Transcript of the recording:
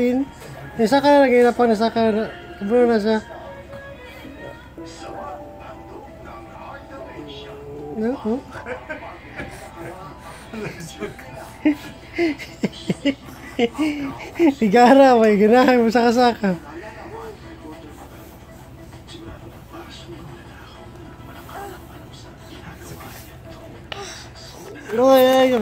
din. Isa ka na nagihirapan, isa ka na. Kabro na siya. No, oh. Igara, may ganahan mo saka-saka. Oy, ay,